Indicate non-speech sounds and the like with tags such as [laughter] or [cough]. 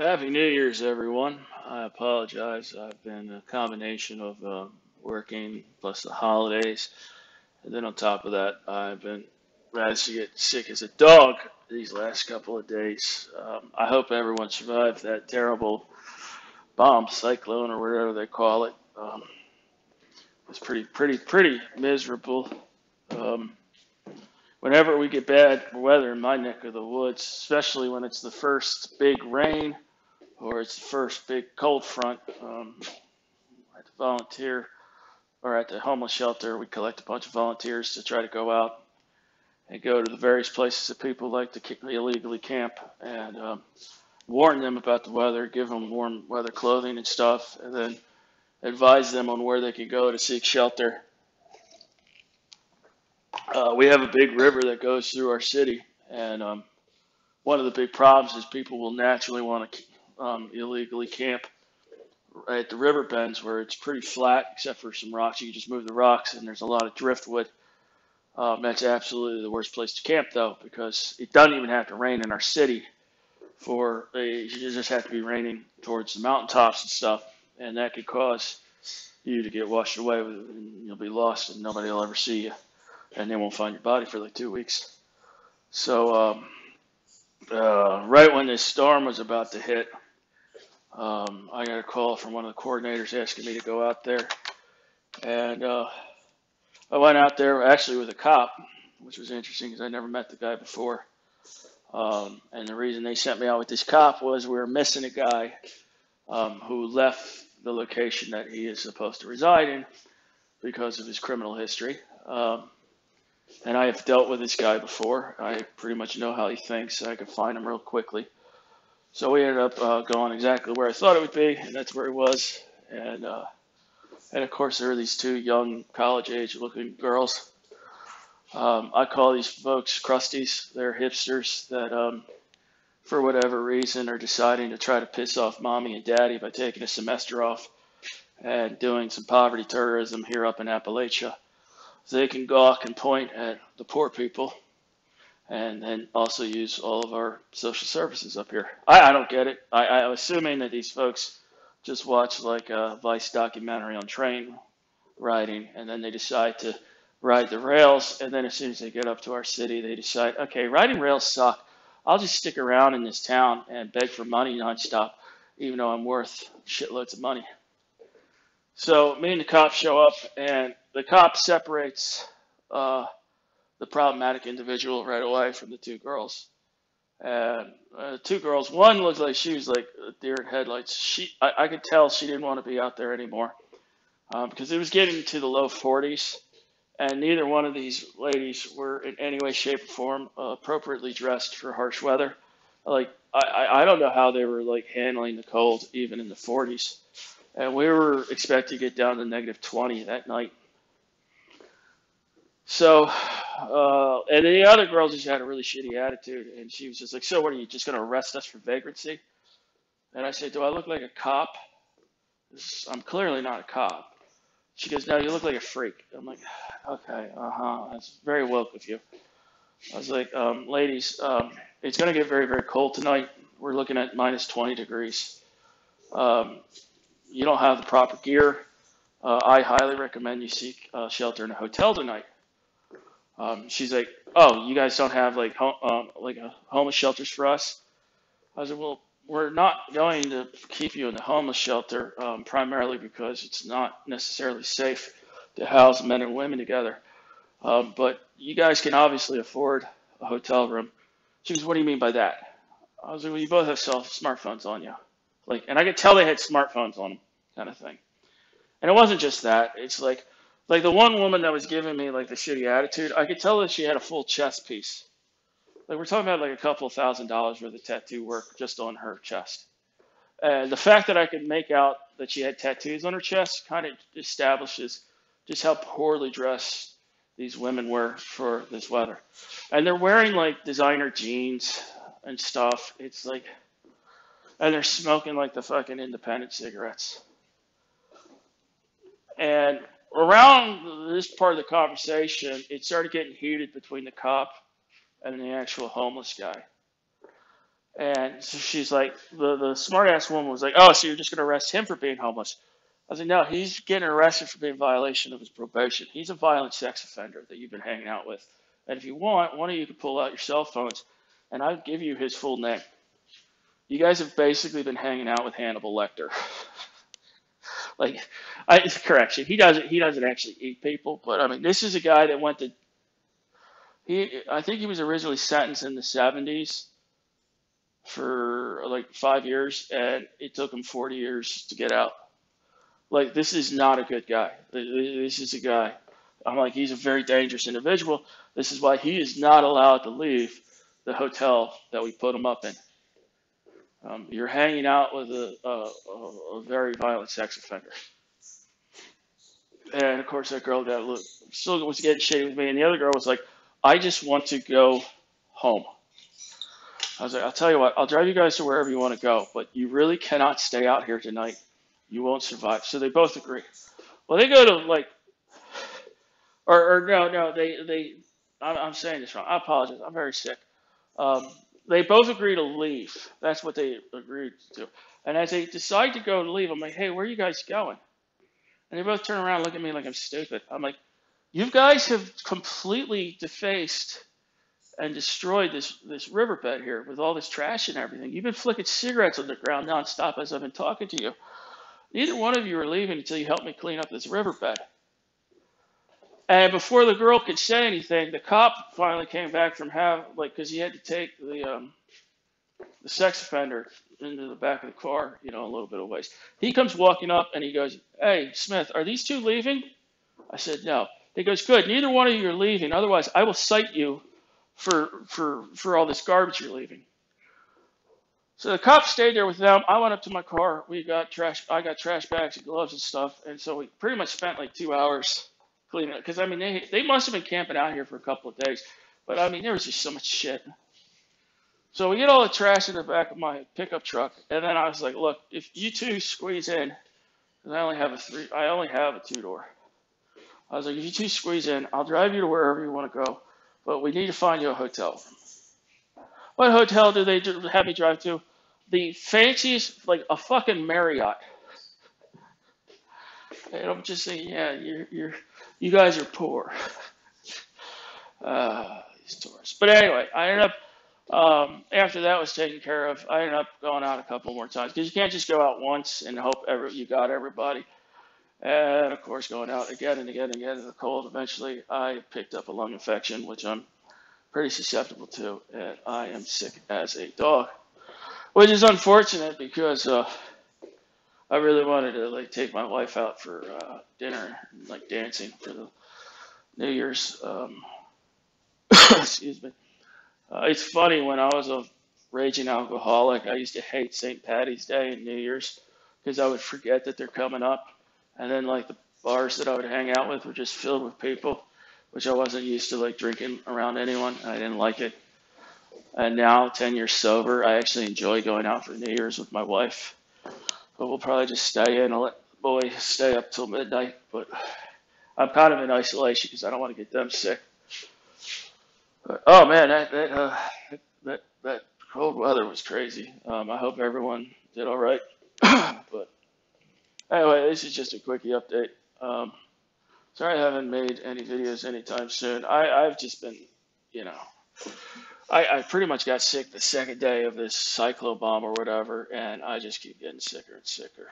Happy New Year's, everyone. I apologize. I've been a combination of uh, working plus the holidays. And then on top of that, I've been to get sick as a dog these last couple of days. Um, I hope everyone survived that terrible bomb cyclone or whatever they call it. Um, it was pretty, pretty, pretty miserable. Um, whenever we get bad weather in my neck of the woods, especially when it's the first big rain or it's the first big cold front, um, have to volunteer or at the homeless shelter, we collect a bunch of volunteers to try to go out and go to the various places that people like to illegally camp and um, warn them about the weather, give them warm weather clothing and stuff, and then advise them on where they can go to seek shelter. Uh, we have a big river that goes through our city, and um, one of the big problems is people will naturally want to um, illegally camp at the river bends where it's pretty flat except for some rocks. You can just move the rocks and there's a lot of driftwood. Um, that's absolutely the worst place to camp though because it doesn't even have to rain in our city for you just have to be raining towards the mountaintops and stuff and that could cause you to get washed away and you'll be lost and nobody will ever see you and they won't find your body for like two weeks. So um, uh, right when this storm was about to hit, um, I got a call from one of the coordinators asking me to go out there. And uh, I went out there actually with a cop, which was interesting because I never met the guy before. Um, and the reason they sent me out with this cop was we were missing a guy um, who left the location that he is supposed to reside in because of his criminal history. Um, and I have dealt with this guy before. I pretty much know how he thinks. I can find him real quickly. So we ended up uh, going exactly where I thought it would be, and that's where it was. And uh, and of course, there are these two young college-age looking girls. Um, I call these folks crusties. They're hipsters that, um, for whatever reason, are deciding to try to piss off mommy and daddy by taking a semester off and doing some poverty tourism here up in Appalachia. They can gawk and point at the poor people and then also use all of our social services up here. I, I don't get it. I, I'm assuming that these folks just watch like a Vice documentary on train riding, and then they decide to ride the rails, and then as soon as they get up to our city, they decide, okay, riding rails suck. I'll just stick around in this town and beg for money nonstop, even though I'm worth shitloads of money. So me and the cop show up, and the cop separates uh, the problematic individual right away from the two girls. And uh, two girls, one looked like she was like a deer in headlights. She, I, I could tell she didn't want to be out there anymore um, because it was getting to the low 40s, and neither one of these ladies were in any way, shape, or form uh, appropriately dressed for harsh weather. Like I, I don't know how they were like handling the cold even in the 40s, and we were expected to get down to negative 20 that night. So, uh, and the other girl just had a really shitty attitude, and she was just like, "So, what are you just going to arrest us for vagrancy?" And I said, "Do I look like a cop?" I'm clearly not a cop. She goes, "No, you look like a freak." I'm like, [sighs] "Okay, uh huh. That's very woke of you." I was like, um, "Ladies, um, it's going to get very, very cold tonight. We're looking at minus 20 degrees. Um, you don't have the proper gear. Uh, I highly recommend you seek uh, shelter in a hotel tonight." Um, she's like, "Oh, you guys don't have like um, like a homeless shelters for us?" I said, "Well, we're not going to keep you in the homeless shelter um, primarily because it's not necessarily safe to house men and women together. Um, but you guys can obviously afford a hotel room." She goes, "What do you mean by that?" I was like, "Well, you both have cell smartphones on you, like, and I could tell they had smartphones on them, kind of thing." And it wasn't just that; it's like like the one woman that was giving me like the shitty attitude, I could tell that she had a full chest piece. Like we're talking about like a couple thousand dollars worth of tattoo work just on her chest. And the fact that I could make out that she had tattoos on her chest kind of establishes just how poorly dressed these women were for this weather. And they're wearing like designer jeans and stuff. It's like, and they're smoking like the fucking independent cigarettes. And around this part of the conversation, it started getting heated between the cop and the actual homeless guy. And so she's like, the, the smart ass woman was like, oh, so you're just going to arrest him for being homeless? I was like, no, he's getting arrested for being in violation of his probation. He's a violent sex offender that you've been hanging out with. And if you want, one of you could pull out your cell phones and I'll give you his full name. You guys have basically been hanging out with Hannibal Lecter. [laughs] like, I, correction, he doesn't he doesn't actually eat people, but I mean, this is a guy that went to. He, I think he was originally sentenced in the 70s for like five years, and it took him 40 years to get out. Like, this is not a good guy. This is a guy. I'm like, he's a very dangerous individual. This is why he is not allowed to leave the hotel that we put him up in. Um, you're hanging out with a, a, a, very violent sex offender. And of course, that girl a still was getting shady with me. And the other girl was like, I just want to go home. I was like, I'll tell you what, I'll drive you guys to wherever you want to go, but you really cannot stay out here tonight. You won't survive. So they both agree. Well, they go to like, or, or no, no, they, they, I'm, I'm saying this wrong. I apologize. I'm very sick. Um, they both agree to leave. That's what they agreed to. And as they decide to go leave, I'm like, hey, where are you guys going? And they both turn around and look at me like I'm stupid. I'm like, you guys have completely defaced and destroyed this this riverbed here with all this trash and everything. You've been flicking cigarettes on the ground nonstop as I've been talking to you. Neither one of you are leaving until you help me clean up this riverbed. And before the girl could say anything, the cop finally came back from have like because he had to take the um, the sex offender into the back of the car, you know, a little bit of ways. He comes walking up and he goes, "Hey, Smith, are these two leaving?" I said, "No." He goes, "Good. Neither one of you are leaving. Otherwise, I will cite you for for for all this garbage you're leaving." So the cop stayed there with them. I went up to my car. We got trash. I got trash bags and gloves and stuff, and so we pretty much spent like two hours cleaning it. Because I mean, they they must have been camping out here for a couple of days, but I mean, there was just so much shit. So we get all the trash in the back of my pickup truck, and then I was like, look, if you two squeeze in, because I only have a three, I only have a two door. I was like, if you two squeeze in, I'll drive you to wherever you want to go, but we need to find you a hotel. What hotel do they have me drive to? The fanciest, like a fucking Marriott. And I'm just saying, yeah, you're you're you guys are poor. [laughs] uh, these tourists. But anyway, I ended up um, after that was taken care of. I ended up going out a couple more times because you can't just go out once and hope every you got everybody. And of course, going out again and again and again in the cold. Eventually, I picked up a lung infection, which I'm pretty susceptible to, and I am sick as a dog, which is unfortunate because. Uh, I really wanted to like take my wife out for uh, dinner, like dancing for the New Year's. Um, [coughs] excuse me. Uh, it's funny when I was a raging alcoholic, I used to hate St. Patty's Day and New Year's because I would forget that they're coming up, and then like the bars that I would hang out with were just filled with people, which I wasn't used to like drinking around anyone. I didn't like it. And now, 10 years sober, I actually enjoy going out for New Year's with my wife but we'll probably just stay in and let the boy stay up till midnight. But I'm kind of in isolation because I don't want to get them sick. But, oh man, that that, uh, that that cold weather was crazy. Um, I hope everyone did all right. [coughs] but anyway, this is just a quickie update. Um, sorry I haven't made any videos anytime soon. I I've just been, you know. I, I pretty much got sick the second day of this cyclo bomb or whatever, and I just keep getting sicker and sicker.